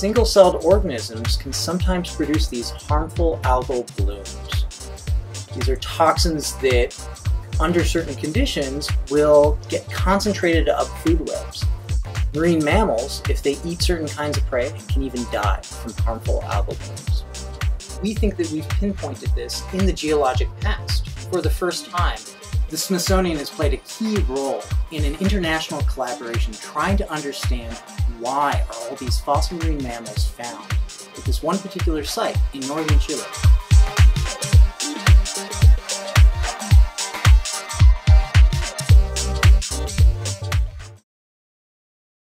Single-celled organisms can sometimes produce these harmful algal blooms. These are toxins that, under certain conditions, will get concentrated up food webs. Marine mammals, if they eat certain kinds of prey, can even die from harmful algal blooms. We think that we've pinpointed this in the geologic past. For the first time, the Smithsonian has played a key role in an international collaboration trying to understand why are all these fossil marine mammals found at this one particular site in northern Chile.